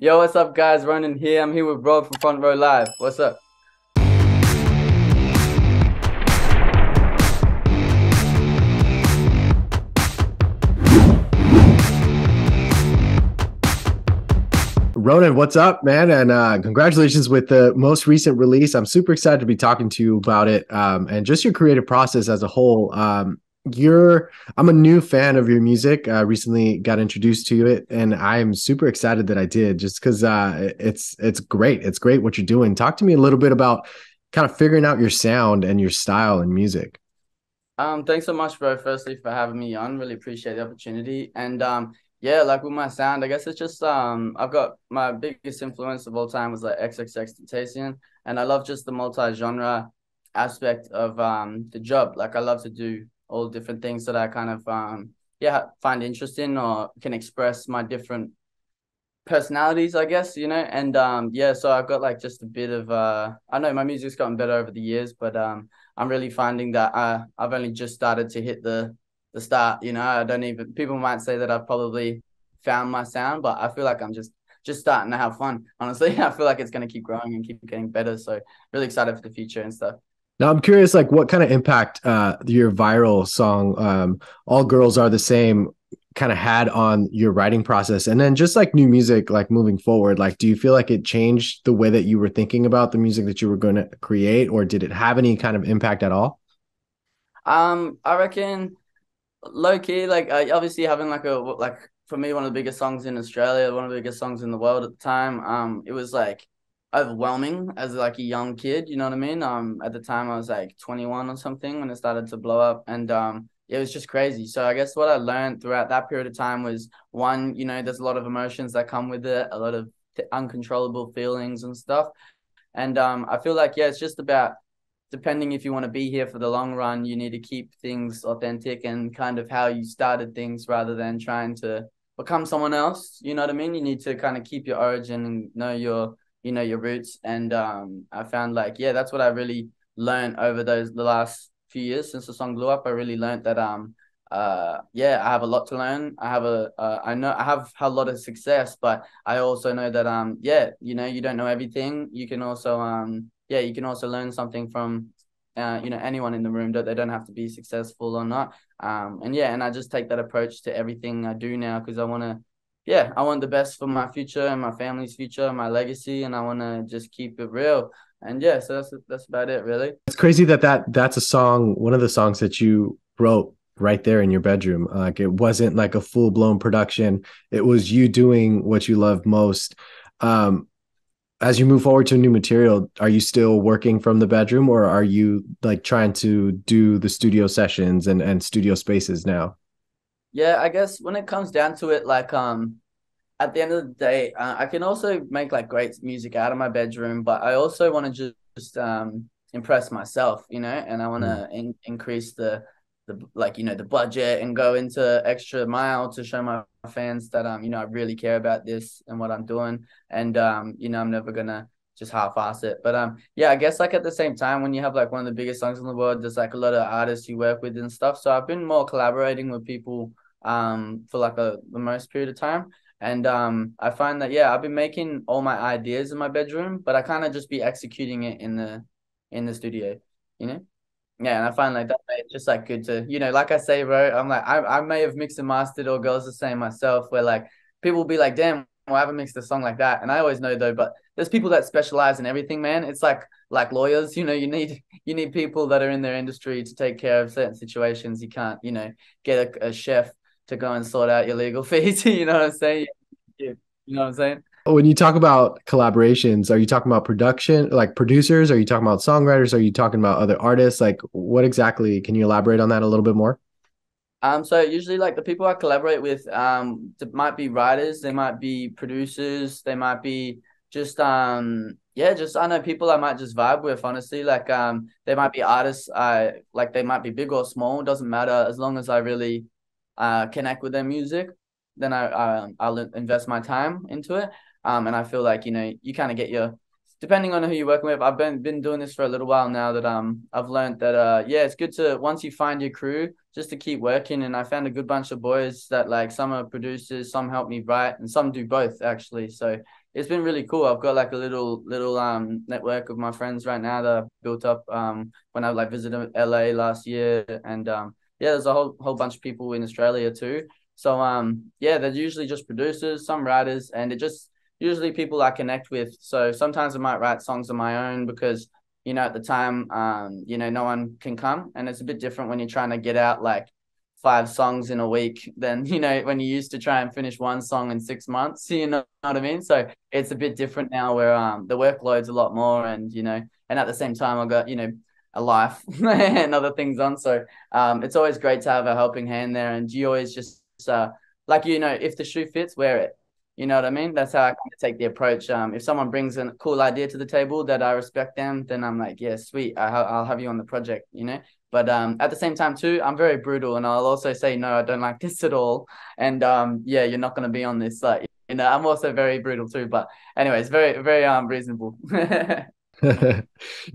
Yo, what's up, guys? RØNIN here. I'm here with Rob from Front Row Live. What's up? RØNIN, what's up, man? And uh, congratulations with the most recent release. I'm super excited to be talking to you about it um, and just your creative process as a whole. Um, you're, I'm a new fan of your music. I recently got introduced to it, and I'm super excited that I did, just because uh, it's it's great. It's great what you're doing. Talk to me a little bit about kind of figuring out your sound and your style and music. Um, thanks so much, bro. Firstly, for having me on. Really appreciate the opportunity. And um, yeah, like with my sound, I guess it's just um I've got my biggest influence of all time was like XXXTentacion, and I love just the multi-genre aspect of um the job. Like I love to do all different things that I kind of um yeah find interesting or can express my different personalities, I guess, you know. And um yeah, so I've got like just a bit of uh I know my music's gotten better over the years, but um I'm really finding that uh I've only just started to hit the the start. You know, I don't even people might say that I've probably found my sound, but I feel like I'm just just starting to have fun. Honestly, I feel like it's going to keep growing and keep getting better. So really excited for the future and stuff. Now I'm curious, like what kind of impact uh, your viral song um, "All Girls Are the Same" kind of had on your writing process, and then just like new music, like moving forward. Like, do you feel like it changed the way that you were thinking about the music that you were going to create, or did it have any kind of impact at all? Um, I reckon low key, like uh, obviously having like a like for me one of the biggest songs in Australia, one of the biggest songs in the world at the time. Um, it was like overwhelming as like a young kid. You know what I mean? Um, at the time I was like 21 or something when it started to blow up, and um, it was just crazy. So I guess what I learned throughout that period of time was one, you know, there's a lot of emotions that come with it, a lot of uncontrollable feelings and stuff. And um, I feel like yeah, it's just about depending if you want to be here for the long run, you need to keep things authentic and kind of how you started things rather than trying to become someone else. You know what I mean? You need to kind of keep your origin and know your, you know, your roots. And um, I found like, yeah, that's what I really learned over those the last few years since the song blew up. I really learned that um uh yeah i have a lot to learn i have a uh, I know i have a lot of success but i also know that um yeah you know you don't know everything you can also um yeah, you can also learn something from uh, you know anyone in the room that they don't have to be successful or not um and yeah and i just take that approach to everything i do now because i want to yeah i want the best for my future and my family's future my legacy and i want to just keep it real. And yeah so that's that's about it really. It's crazy that that that's a song one of the songs that you wrote right there in your bedroom. Like it wasn't like a full-blown production. It was you doing what you love most. Um as you move forward to new material, are you still working from the bedroom or are you like trying to do the studio sessions and, and studio spaces now? Yeah, I guess when it comes down to it, like um at the end of the day, uh, I can also make like great music out of my bedroom, but I also want to just, just um impress myself, you know, and I want to mm. in- increase the the like you know the budget and go into extra mile to show my fans that um you know I really care about this and what I'm doing. And um you know I'm never gonna just half-ass it. But um yeah I guess like at the same time when you have like one of the biggest songs in the world there's like a lot of artists you work with and stuff. So I've been more collaborating with people um for like a the most period of time and um I find that yeah I've been making all my ideas in my bedroom but I kind of just be executing it in the in the studio you know yeah, and I find like that it's just like good to you know, like I say, bro. I'm like I I may have mixed and mastered All Girls the Same myself, where like people will be like, damn, well, I haven't mixed a song like that, and I always know though, but there's people that specialize in everything, man. It's like like lawyers, you know, you need you need people that are in their industry to take care of certain situations. You can't, you know, get a, a chef to go and sort out your legal fees. you know what I'm saying? Yeah, you know what I'm saying? when you talk about collaborations are you talking about production like producers are you talking about songwriters are you talking about other artists like what exactly can you elaborate on that a little bit more um so usually like the people i collaborate with um might be writers they might be producers they might be just um yeah just i know people i might just vibe with honestly like um they might be artists i like they might be big or small doesn't matter as long as i really uh connect with their music then i um, i'll invest my time into it um, and I feel like you know you kind of get your depending on who you're working with, I've been been doing this for a little while now. That um, I've learned that uh, yeah, it's good to once you find your crew, just to keep working. And I found a good bunch of boys that like some are producers, some help me write, and some do both actually. So it's been really cool. I've got like a little little um network of my friends right now that I've built up um when I like visited LA last year, and um yeah, there's a whole whole bunch of people in Australia too. So um yeah, they're usually just producers, some writers, and it just usually people I connect with. So sometimes I might write songs of my own because you know at the time um you know no one can come, and it's a bit different when you're trying to get out like five songs in a week than you know when you used to try and finish one song in six months you know what i mean so it's a bit different now where um the workload's a lot more and you know and at the same time i got you know a life and other things on so um it's always great to have a helping hand there and you always just uh like you know if the shoe fits wear it you know what I mean? That's how I kind of take the approach. Um, if someone brings a cool idea to the table that I respect them, then I'm like, yeah, sweet. I, I'll have you on the project, you know? But um, at the same time too, I'm very brutal, and I'll also say no, I don't like this at all, and um, yeah, you're not gonna be on this. Like, you know, I'm also very brutal too. But anyways, very very um reasonable.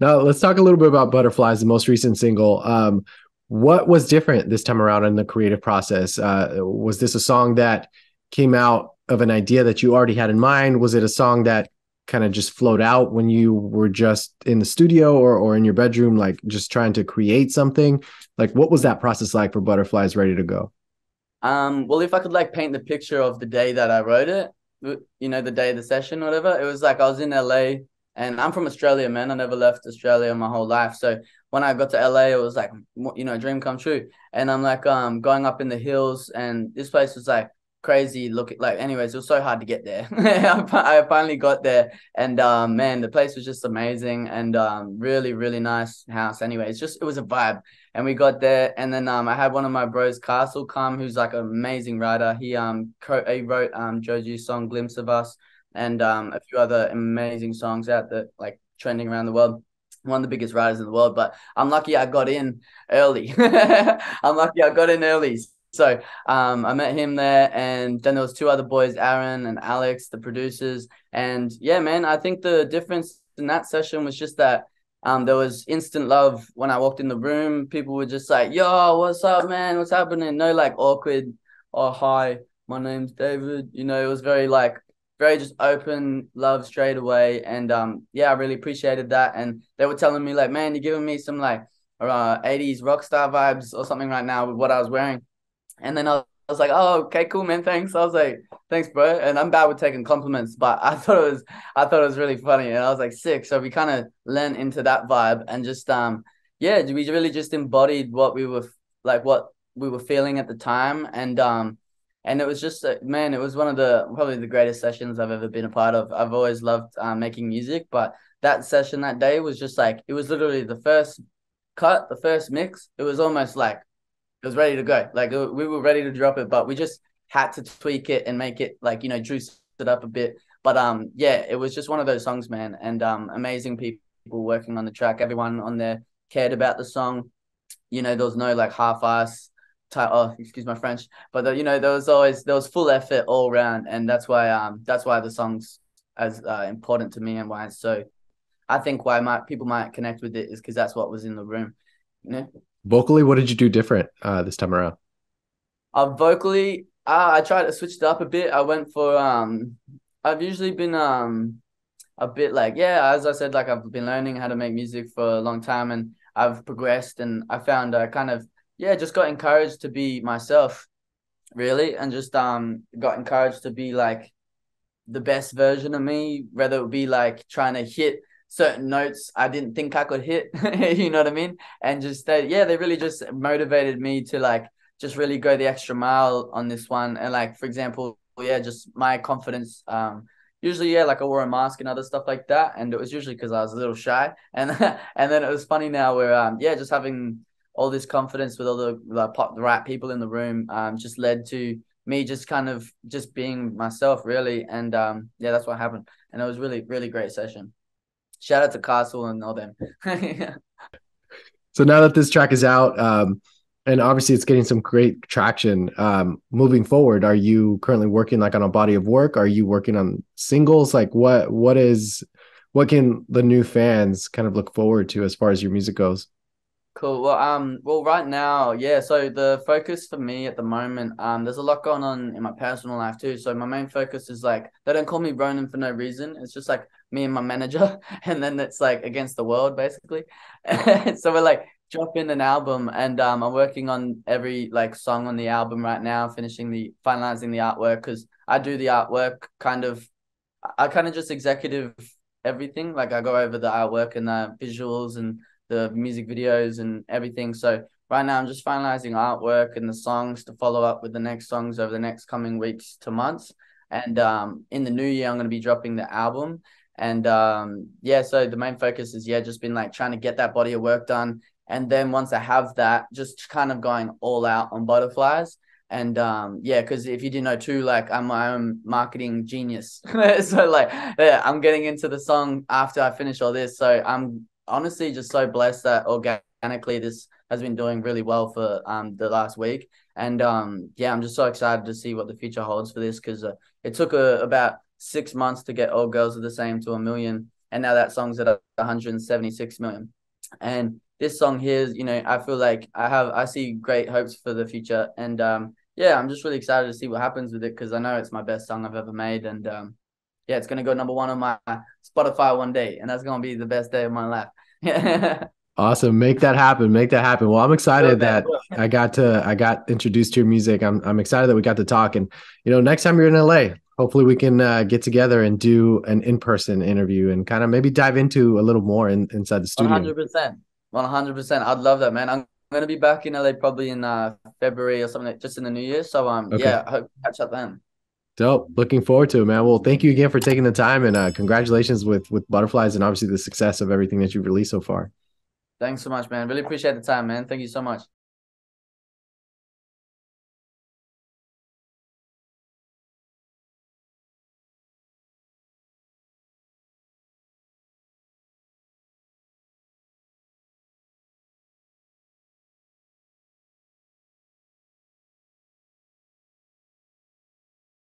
now let's talk a little bit about Butterflies, the most recent single. Um, what was different this time around in the creative process? Uh, was this a song that came out of an idea that you already had in mind? Was it a song that kind of just flowed out when you were just in the studio or, or in your bedroom, like just trying to create something? Like, what was that process like for Butterflies Ready to Go? Um, well, if I could like paint the picture of the day that I wrote it, you know, the day of the session, whatever, it was like I was in LA and I'm from Australia, man. I never left Australia my whole life. So when I got to LA, it was like, you know, dream come true. And I'm like, um, going up in the hills and this place was like, crazy look like anyways it was so hard to get there i finally got there and um man the place was just amazing and um really really nice house anyways just it was a vibe and we got there and then um i had one of my bros castle come who's like an amazing writer he um co- he wrote um joji's song glimpse of us and um a few other amazing songs out that like trending around the world one of the biggest writers in the world but i'm lucky i got in early i'm lucky i got in early so um, I met him there, and then there was two other boys, Aaron and Alex, the producers. And yeah, man, I think the difference in that session was just that um, there was instant love when I walked in the room. People were just like, "Yo, what's up, man? What's happening?" No like awkward, "Oh, hi, my name's David." You know, it was very like very just open love straight away. And um, yeah, I really appreciated that. And they were telling me like, "Man, you're giving me some like." Uh, 80s rock star vibes or something right now with what I was wearing and then I was like, oh, okay, cool, man. Thanks. I was like, thanks, bro. And I'm bad with taking compliments, but I thought it was, I thought it was really funny. And I was like, sick. So we kind of lent into that vibe and just, um, yeah, we really just embodied what we were like, what we were feeling at the time. And, um, and it was just, uh, man, it was one of the probably the greatest sessions I've ever been a part of. I've always loved um, making music, but that session that day was just like, it was literally the first cut, the first mix. It was almost like, it was ready to go. Like we were ready to drop it, but we just had to tweak it and make it like you know juice it up a bit. But um, yeah, it was just one of those songs, man, and um, amazing people working on the track. Everyone on there cared about the song. You know, there was no like half-ass. Type, oh, excuse my French, but the, you know there was always there was full effort all around, and that's why um that's why the song's as uh, important to me and why it's so. I think why my people might connect with it is because that's what was in the room, you know? Vocally what did you do different uh this time around? Uh vocally uh, i tried to switch it up a bit. I went for um i've usually been um a bit like yeah as i said like i've been learning how to make music for a long time and i've progressed and i found i kind of yeah just got encouraged to be myself really and just um got encouraged to be like the best version of me whether it be like trying to hit certain notes I didn't think I could hit. you know what I mean? And just that, yeah, they really just motivated me to like just really go the extra mile on this one. And like, for example, yeah, just my confidence. Um, usually, yeah, like I wore a mask and other stuff like that, and it was usually because I was a little shy. And and then it was funny now where um, yeah, just having all this confidence with all the pop, the right people in the room um, just led to me just kind of just being myself really and um yeah that's what happened and it was really really great session shout out to Castle and all them. so now that this track is out, um, and obviously it's getting some great traction. Um, moving forward, are you currently working like on a body of work? Are you working on singles? Like what what is what can the new fans kind of look forward to as far as your music goes? Cool. Well, um, well, right now, yeah. So the focus for me at the moment, um, there's a lot going on in my personal life too. So my main focus is like they don't call me RØNIN for no reason. It's just like me and my manager, and then it's like against the world basically. so we're like dropping an album, and um, I'm working on every like song on the album right now, finishing the finalizing the artwork because I do the artwork kind of. I kind of just executive everything. Like I go over the artwork and the visuals and the music videos and everything. So right now I'm just finalizing artwork and the songs to follow up with the next songs over the next coming weeks to months. And um, in the new year, I'm going to be dropping the album. And um, yeah, so the main focus is yeah, just been like trying to get that body of work done. And then once I have that, just kind of going all out on butterflies. And um, yeah, because if you didn't know too, like I'm my own marketing genius. so like yeah, I'm getting into the song after I finish all this. So I'm honestly just so blessed that organically this has been doing really well for um the last week. And um yeah, I'm just so excited to see what the future holds for this because uh, it took uh, about six months to get all girls are the same to a million, and now that song's at 176 million. And this song here, you know, I feel like I have I see great hopes for the future, and um yeah, I'm just really excited to see what happens with it because I know it's my best song I've ever made, and um yeah, it's gonna go number one on my Spotify one day, and that's gonna be the best day of my life. awesome, make that happen. Make that happen. Well, I'm excited that I got to I got introduced to your music. I'm I'm excited that we got to talk, and you know, next time you're in LA, hopefully we can uh, get together and do an in person interview and kind of maybe dive into a little more in, inside the studio. One hundred percent, one hundred percent. I'd love that, man. I'm gonna be back in LA probably in uh, February or something, just in the new year. So um, okay. yeah, I hope catch up then. Dope. Looking forward to it, man. Well, thank you again for taking the time and uh, congratulations with with butterflies and obviously the success of everything that you've released so far. Thanks so much, man. Really appreciate the time, man. Thank you so much.